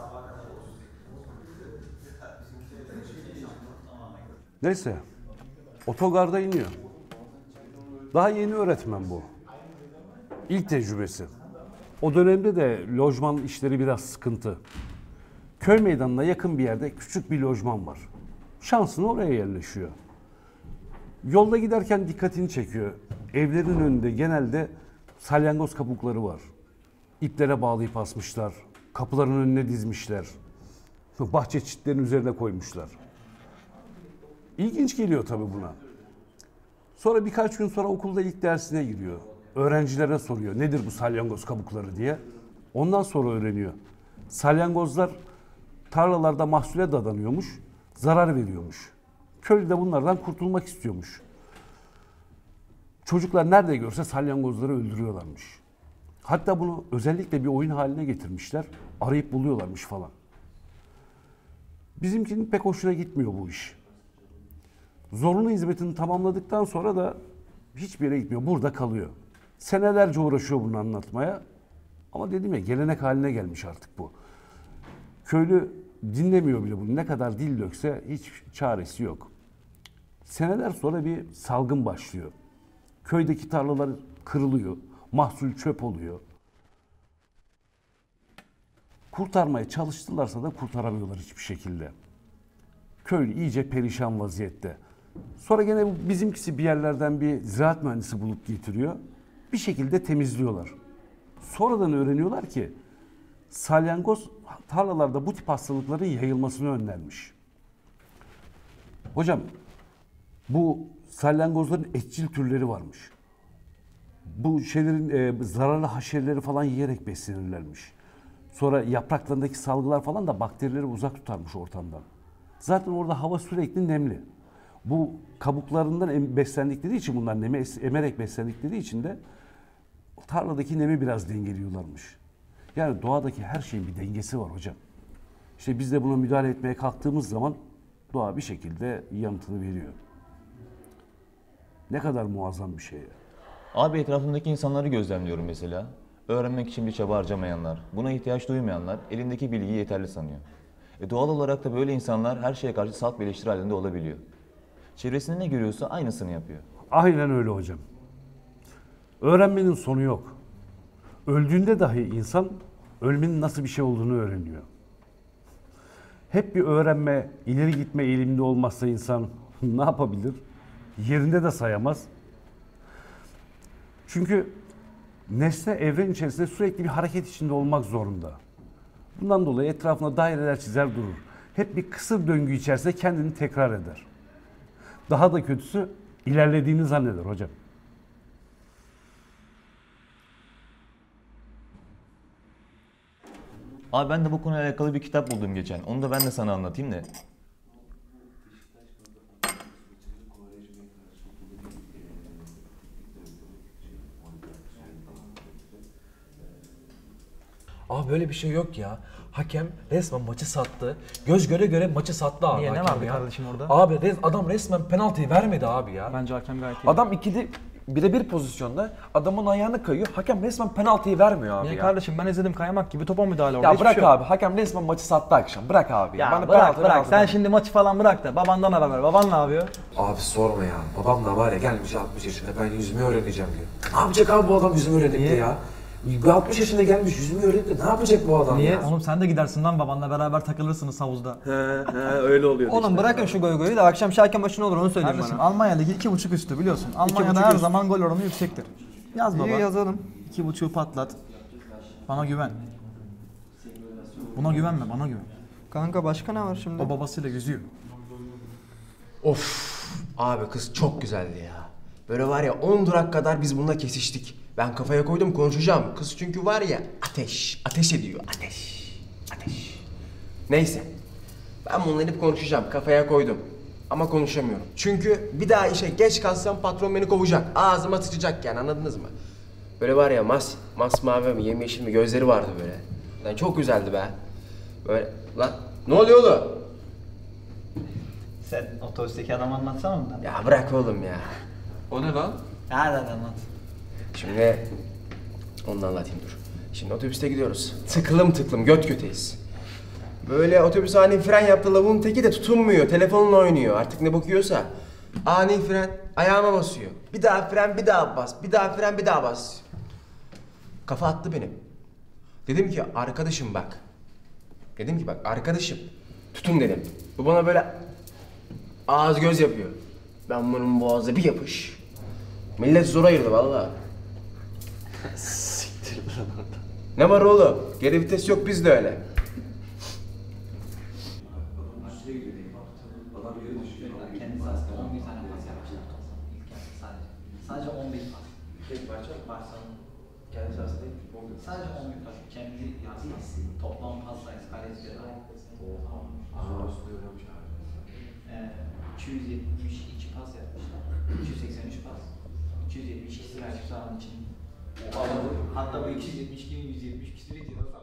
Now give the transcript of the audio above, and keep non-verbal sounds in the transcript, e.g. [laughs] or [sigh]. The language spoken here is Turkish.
[laughs] Neyse. Otogarda iniyor. Daha yeni öğretmen bu. İlk tecrübesi. O dönemde de lojman işleri biraz sıkıntı. Köy meydanına yakın bir yerde küçük bir lojman var. Şansını oraya yerleşiyor. Yolda giderken dikkatini çekiyor. Evlerin önünde genelde salyangoz kabukları var. İplere bağlayıp asmışlar. Kapıların önüne dizmişler. Bahçe çitlerinin üzerine koymuşlar. İlginç geliyor tabii buna. Sonra birkaç gün sonra okulda ilk dersine giriyor. Öğrencilere soruyor nedir bu salyangoz kabukları diye. Ondan sonra öğreniyor. Salyangozlar tarlalarda mahsule dadanıyormuş, zarar veriyormuş. Köylü de bunlardan kurtulmak istiyormuş. Çocuklar nerede görse salyangozları öldürüyorlarmış. Hatta bunu özellikle bir oyun haline getirmişler. Arayıp buluyorlarmış falan. Bizimkinin pek hoşuna gitmiyor bu iş. Zorunlu hizmetini tamamladıktan sonra da hiçbir yere gitmiyor. Burada kalıyor. Senelerce uğraşıyor bunu anlatmaya. Ama dedim ya gelenek haline gelmiş artık bu. Köylü dinlemiyor bile bunu. Ne kadar dil dökse hiç çaresi yok. Seneler sonra bir salgın başlıyor. Köydeki tarlalar kırılıyor. Mahsul çöp oluyor. Kurtarmaya çalıştılarsa da kurtaramıyorlar hiçbir şekilde. Köylü iyice perişan vaziyette. Sonra gene bizimkisi bir yerlerden bir ziraat mühendisi bulup getiriyor. Bir şekilde temizliyorlar. Sonradan öğreniyorlar ki salyangoz tarlalarda bu tip hastalıkların yayılmasını önlenmiş. Hocam bu salyangozların etçil türleri varmış. Bu şeylerin e, zararlı haşereleri falan yiyerek beslenirlermiş. Sonra yapraklarındaki salgılar falan da bakterileri uzak tutarmış ortamdan. Zaten orada hava sürekli nemli. Bu kabuklarından beslendikleri için bunlar nemi emerek beslendikleri için de tarladaki nemi biraz dengeliyorlarmış. Yani doğadaki her şeyin bir dengesi var hocam. İşte biz de buna müdahale etmeye kalktığımız zaman doğa bir şekilde yanıtını veriyor. Ne kadar muazzam bir şey ya. Abi etrafımdaki insanları gözlemliyorum mesela. Öğrenmek için bir çaba harcamayanlar, buna ihtiyaç duymayanlar elindeki bilgiyi yeterli sanıyor. E doğal olarak da böyle insanlar her şeye karşı salt bir halinde olabiliyor. Çevresinde ne görüyorsa aynısını yapıyor. Aynen öyle hocam. Öğrenmenin sonu yok. Öldüğünde dahi insan ölmenin nasıl bir şey olduğunu öğreniyor. Hep bir öğrenme, ileri gitme eğiliminde olmazsa insan [laughs] ne yapabilir? Yerinde de sayamaz. Çünkü nesne evren içerisinde sürekli bir hareket içinde olmak zorunda. Bundan dolayı etrafına daireler çizer durur. Hep bir kısır döngü içerisinde kendini tekrar eder. Daha da kötüsü ilerlediğini zanneder hocam. Abi ben de bu konuyla alakalı bir kitap buldum geçen. Onu da ben de sana anlatayım da. Abi böyle bir şey yok ya. Hakem resmen maçı sattı. Göz göre göre maçı sattı abi. Niye, ne vardı ya. kardeşim orada? Abi res- adam resmen penaltıyı vermedi abi ya. Bence hakem gayet iyi. Adam ikili birebir pozisyonda adamın ayağını kayıyor. Hakem resmen penaltıyı vermiyor abi Niye ya. kardeşim ben izledim kaymak gibi topa müdahale orada. Ya hiçbir bırak şey yok. abi. Hakem resmen maçı sattı akşam. Bırak abi. Ya Bana bırak penaltı bırak sen şimdi maçı falan bırak da babandan haber ver. Baban ne yapıyor? Abi sorma ya. Babam da var ya gelmiş 60 yaşında ben yüzümü öğreneceğim diyor. Ne yapacak abi bu adam yüzümü öğrenip de ya? Bir 60 yaşında gelmiş yüzümü öğrenip de ne yapacak bu adam Niye? ya? Oğlum sen de gidersin lan babanla beraber takılırsınız havuzda. He he öyle oluyor. Oğlum bırakın şu goy goyu da akşam şarkı başına olur onu söyleyeyim Kardeşim, bana. Almanya Ligi 2.5 üstü biliyorsun. Almanya'da her üst. zaman gol oranı yüksektir. Yaz baba. İyi yazalım. 2.5'u patlat. Bana güven. Buna güvenme bana güven. Kanka başka ne var şimdi? O babasıyla yüzüyor. Of abi kız çok güzeldi ya. Böyle var ya 10 durak kadar biz bununla kesiştik. Ben kafaya koydum konuşacağım. Kız çünkü var ya ateş, ateş ediyor. Ateş, ateş. Neyse. Ben bununla hep konuşacağım. Kafaya koydum. Ama konuşamıyorum. Çünkü bir daha işe geç kalsam patron beni kovacak. Ağzıma sıçacak yani anladınız mı? Böyle var ya mas, mas mavi mi yemyeşil mi gözleri vardı böyle. Lan çok güzeldi be. Böyle lan ne oluyor oğlum? Sen otobüsteki adamı anlatsana mı? Ya bırak oğlum ya. O ne lan? Hadi hadi anlat. Şimdi onu anlatayım dur. Şimdi otobüste gidiyoruz. Tıklım tıklım göt göteyiz. Böyle otobüs ani fren yaptı lavuğun teki de tutunmuyor. Telefonla oynuyor. Artık ne bakıyorsa. Ani fren ayağıma basıyor. Bir daha fren bir daha bas. Bir daha fren bir daha bas. Kafa attı benim. Dedim ki arkadaşım bak. Dedim ki bak arkadaşım tutun dedim. Bu bana böyle ağız göz yapıyor. Ben bunun boğazına bir yapış. Millet zor ayırdı valla. Ne var oğlum? Geri vites yok bizde öyle. Kendisi aslında 11 tane pas yapmışlar. İlk yarı sadece. Sadece 11 pas. Tek parça Barcelona. Kendisi aslında Sadece 11 pas. Kendi yazması. Toplam pas sayısı kalecileri aynı. Ee, 272 pas yapmışlar. 283 pas. 272 rakip sahanın için. Hatta bu 272'nin 170 küsürü ceza